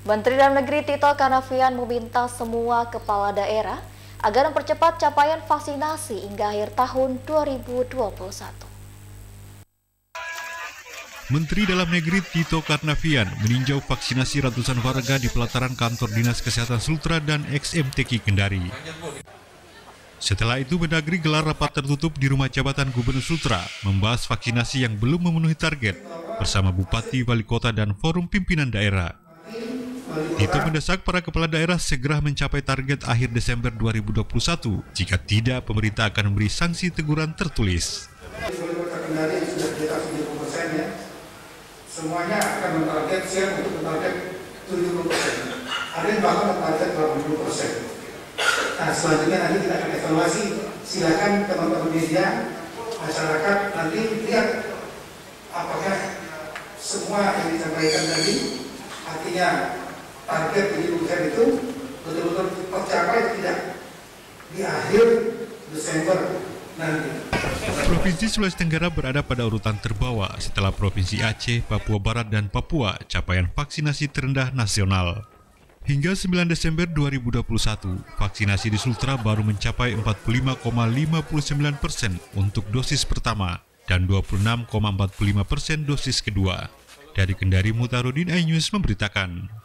Menteri Dalam Negeri Tito Karnavian meminta semua kepala daerah agar mempercepat capaian vaksinasi hingga akhir tahun 2021. Menteri Dalam Negeri Tito Karnavian meninjau vaksinasi ratusan warga di pelataran kantor Dinas Kesehatan Sultra dan XMTK Kendari. Setelah itu Mendagri gelar rapat tertutup di rumah jabatan Gubernur Sultra membahas vaksinasi yang belum memenuhi target bersama Bupati, Wali Kota, dan Forum Pimpinan Daerah. Tito mendesak para kepala daerah segera mencapai target akhir Desember 2021. Jika tidak, pemerintah akan memberi sanksi teguran tertulis. Semuanya akan mentarget siap untuk mentarget 70 persen. Ada yang bahkan mentarget 80 persen. Nah selanjutnya nanti kita akan evaluasi. Silakan teman-teman media, masyarakat nanti lihat apakah semua yang disampaikan tadi artinya target persen itu betul-betul tercapai tidak di akhir Desember nanti. Provinsi Sulawesi Tenggara berada pada urutan terbawah setelah Provinsi Aceh, Papua Barat, dan Papua capaian vaksinasi terendah nasional. Hingga 9 Desember 2021, vaksinasi di Sultra baru mencapai 45,59 persen untuk dosis pertama dan 26,45 persen dosis kedua. Dari Kendari Mutarudin iNews memberitakan.